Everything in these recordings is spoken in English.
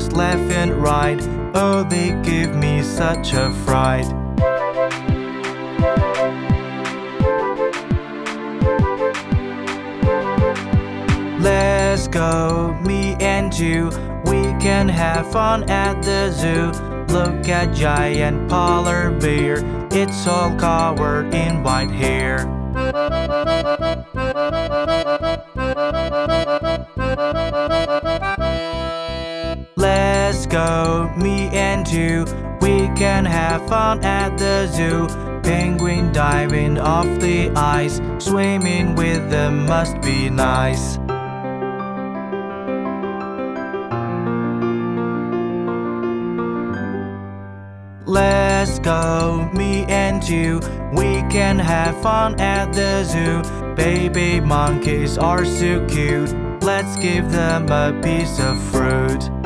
spiders left and right Oh, they give me such a fright. Let's go, me and you. We can have fun at the zoo. Look at giant polar bear. It's all covered in white hair. go, me and you. We can have fun at the zoo. Penguin diving off the ice, swimming with them must be nice. Let's go, me and you. We can have fun at the zoo. Baby monkeys are so cute. Let's give them a piece of fruit.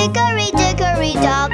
Hickory dickory dock,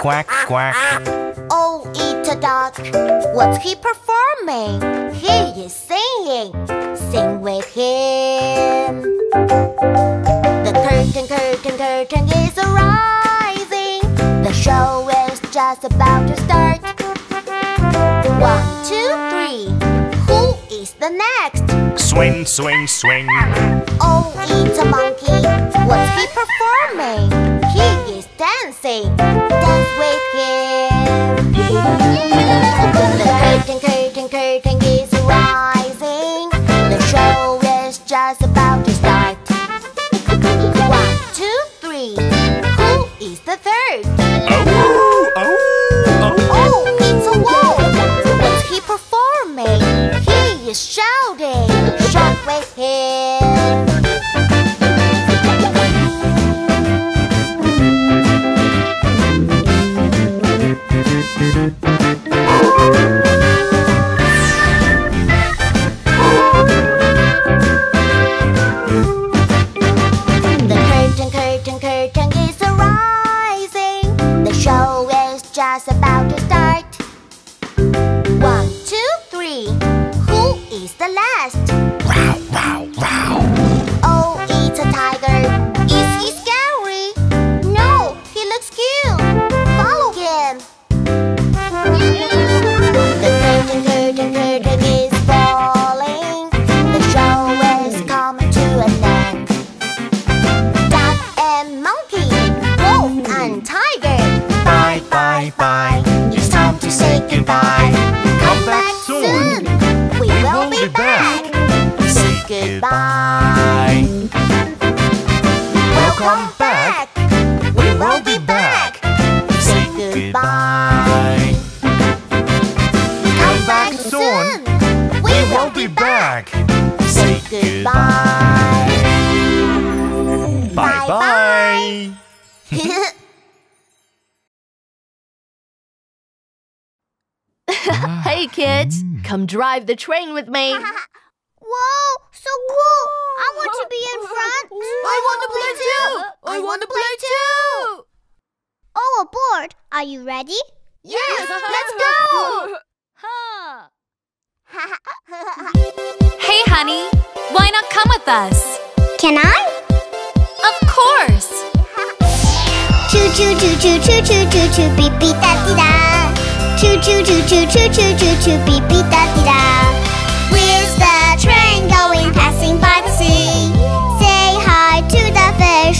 Quack, quack. Oh, it's a duck. What's he performing? He is singing. Sing with him. The curtain, curtain, curtain is rising. The show is just about to start. One, two, three. Who is the next? Swing, swing, swing. Oh, it's a monkey. What's he performing? He dancing. Dance with him. Curtain, curtain, curtain Welcome back. We will be back. Say goodbye. Come back soon. We will be back. Say goodbye. Bye, bye. hey kids, mm. come drive the train with me. Whoa, so cool! I want to be in front. I want to play too. I want to play too. All aboard. Are you ready? Yes, let's go. Hey, honey, why not come with us? Can I? Of course. Choo choo choo choo choo choo choo choo beep beep da dee da. Choo choo choo choo choo choo choo choo beep beep da dee da.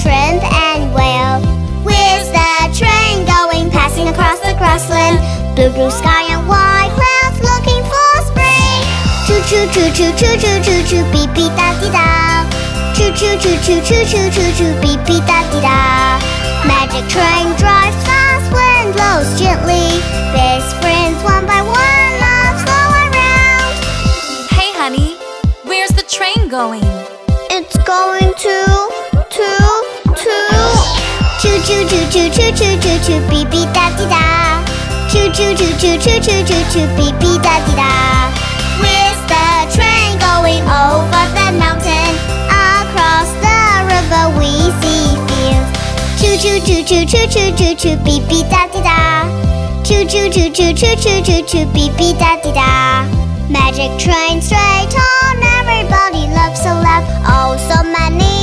Shrimp, and whale. Where's the train going passing across the grassland? Blue blue sky and white clouds looking for spring. Choo choo choo choo choo choo choo choo beep beep da dee da. Choo choo choo choo choo choo choo choo beep beep da dee da. Magic train drives fast, wind blows gently. Best friends one by one love slow around. Hey, honey, where's the train going? It's going to. Choo choo choo choo choo choo choo beep beep da dee da. Choo choo choo choo choo choo choo choo beep beep da dee da. Where's the train going over the mountain? Across the river we see fields. Choo choo choo choo choo choo choo choo beep beep da dee da. Choo choo choo choo choo choo choo choo beep beep da dee da. Magic train straight on, everybody loves to laugh. Oh, so many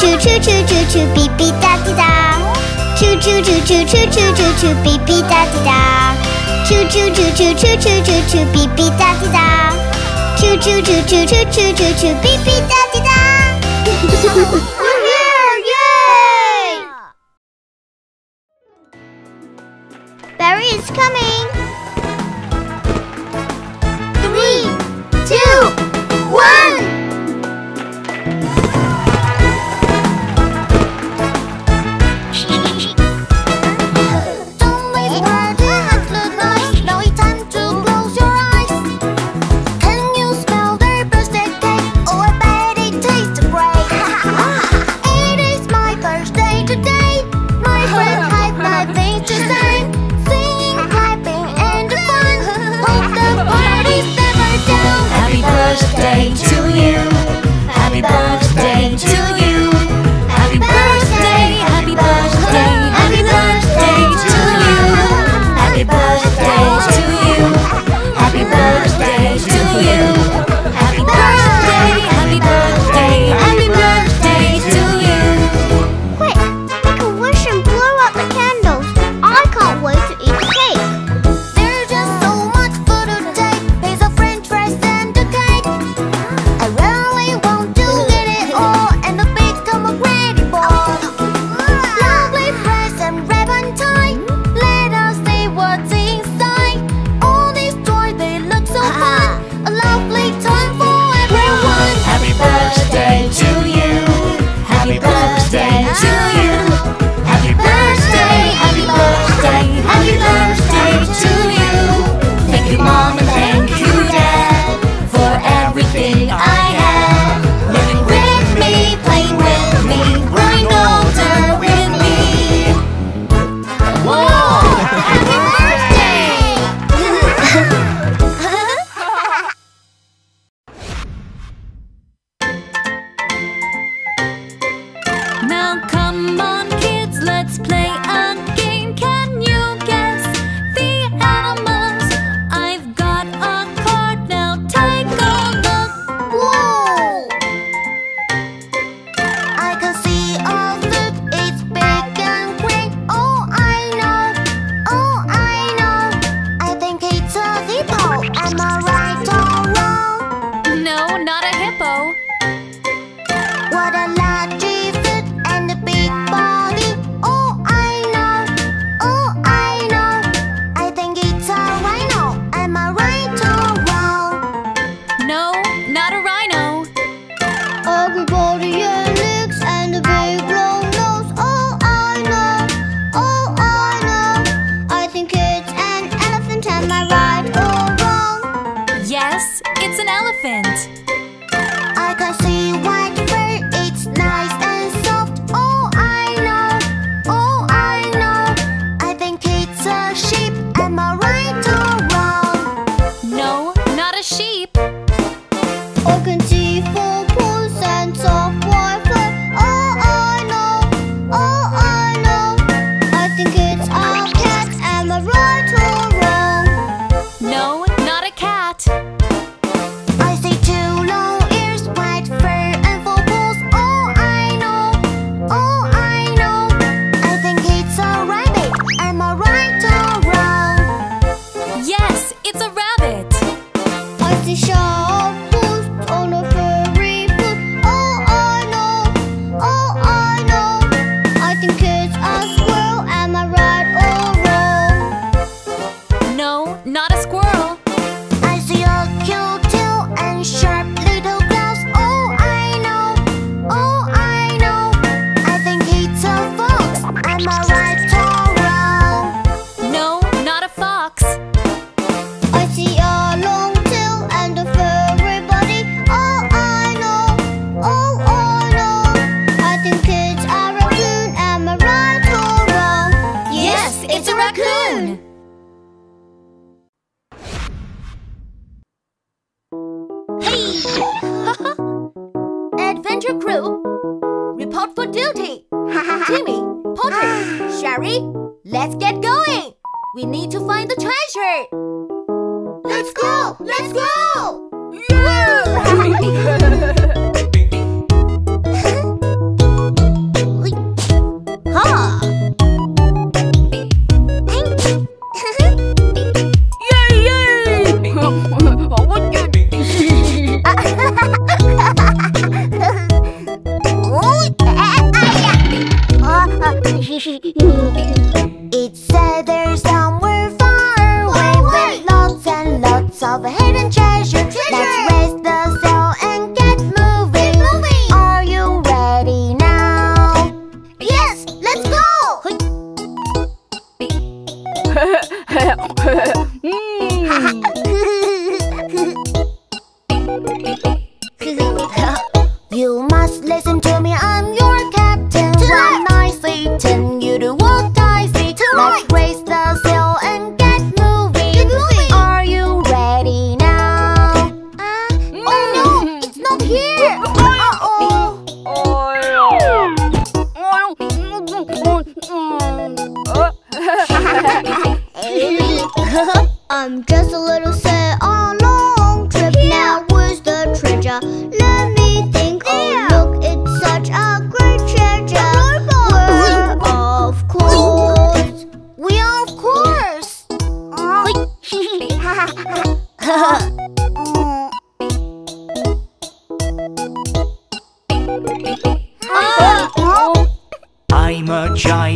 choo choo choo choo choo beep beep da da da. Choo choo choo choo choo choo choo choo beep beep da da da. Choo choo choo choo choo choo choo choo beep beep da da da. Choo choo choo choo choo choo choo choo beep beep da da da. We're here! Barry is coming!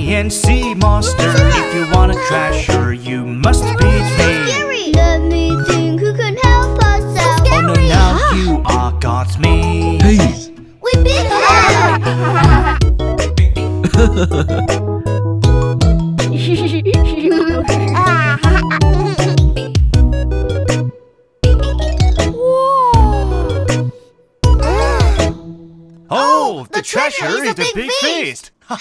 And Sea Monster. If you wanna trash her, you must be me. Let me think who can help us out. Oh no, now you are got me. Please. We beat oh, oh, the, the treasure, treasure is, is a big, big feast! feast. What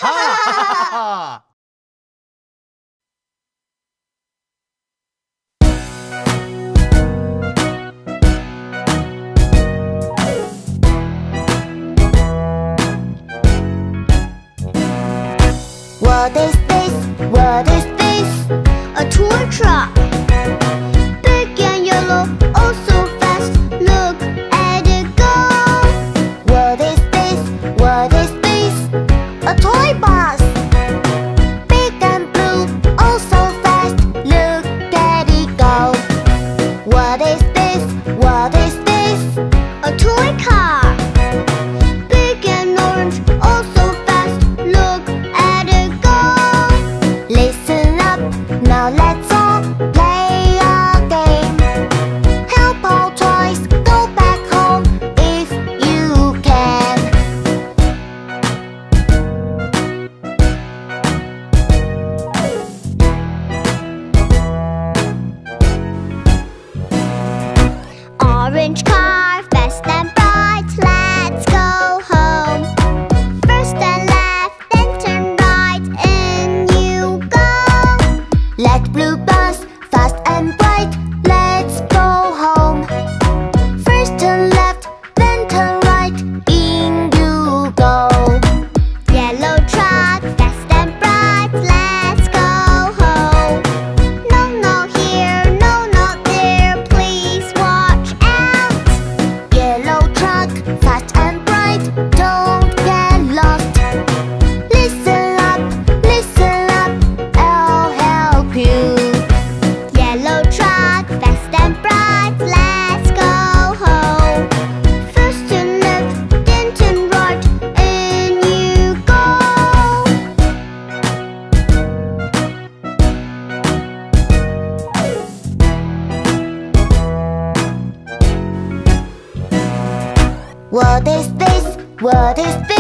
is this? What is this? A tour truck. Toast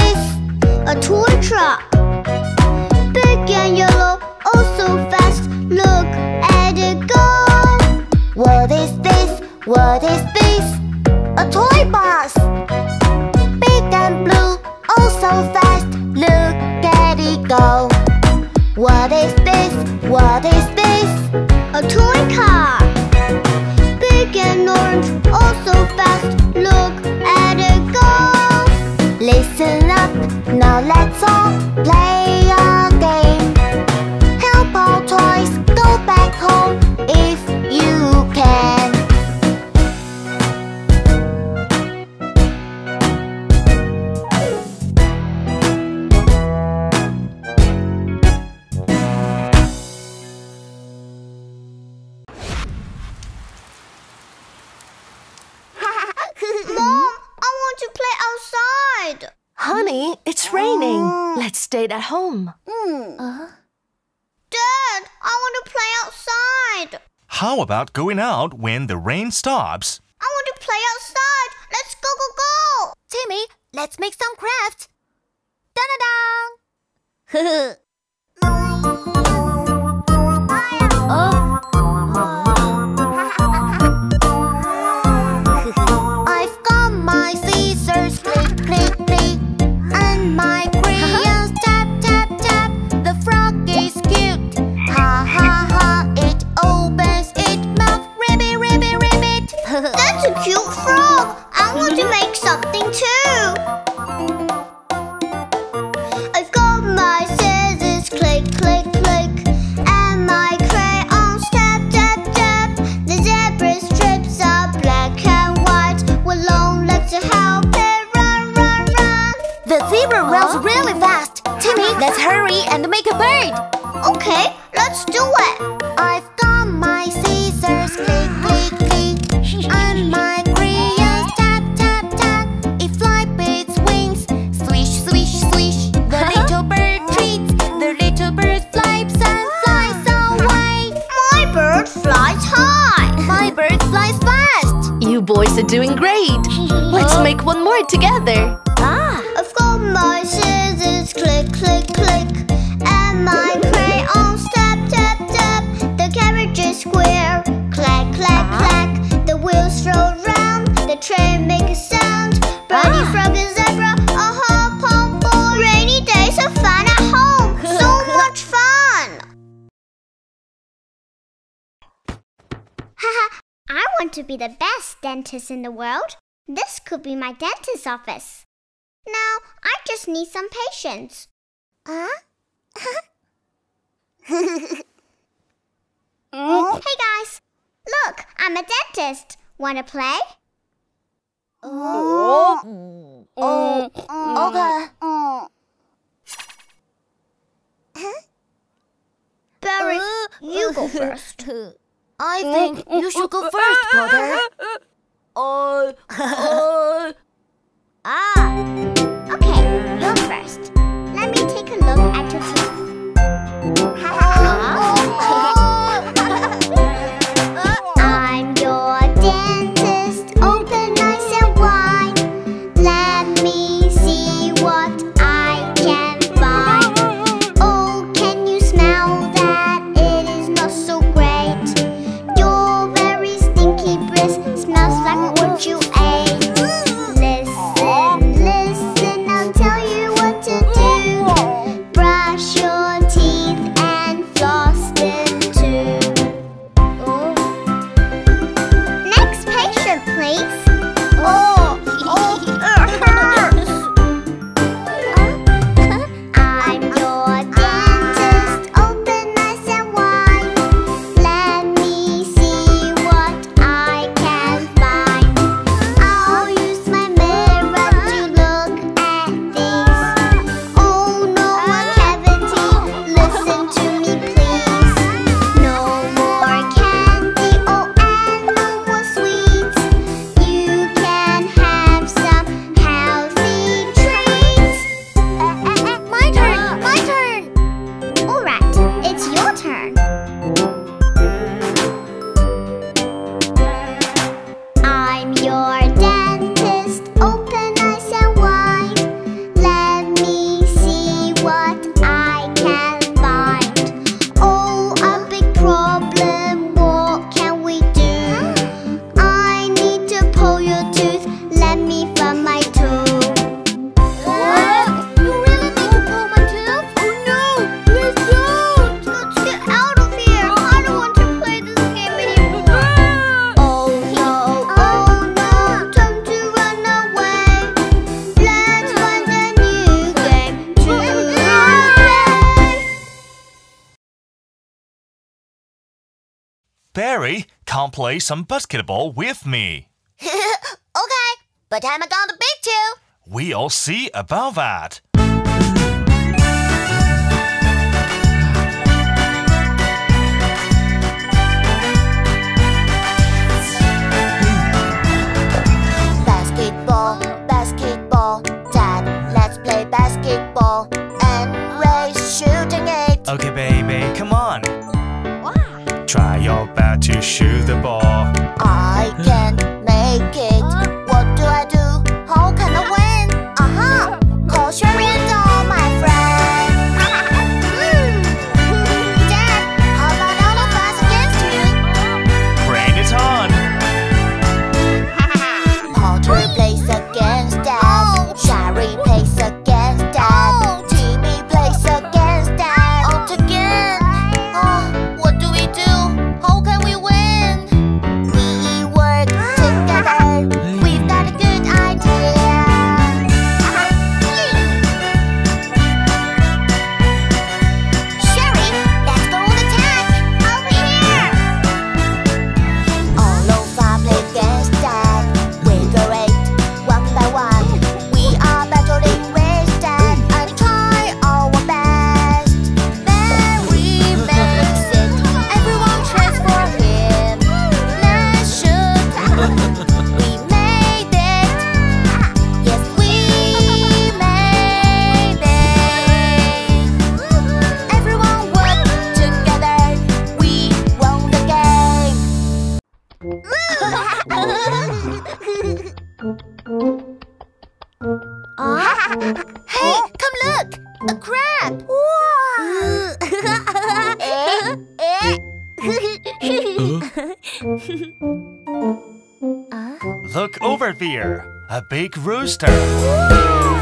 Honey, it's raining. Oh. Let's stay at home. Uh? Dad, I want to play outside. How about going out when the rain stops? I want to play outside. Let's go, go, go. Timmy, let's make some crafts. Dun-dun-dun. Let's hurry and make a bird! Okay, let's do it! I've got my scissors, click, click, click And my crayons, tap, tap, tap It flies its wings, swish, swish, swish The little bird treats, the little bird flies and flies ah. away My bird flies high! My bird flies fast! You boys are doing great! Let's make one more together! dentist in the world. This could be my dentist's office. Now, I just need some patients. Huh? Oh. hey guys, look, I'm a dentist. Wanna play? Oh. Oh. oh. Okay. Oh. Barry, uh. you go first. I think you should go first, brother. oh, oh, play some basketball with me. okay, but I'm going to beat you. We'll see about that. A big rooster.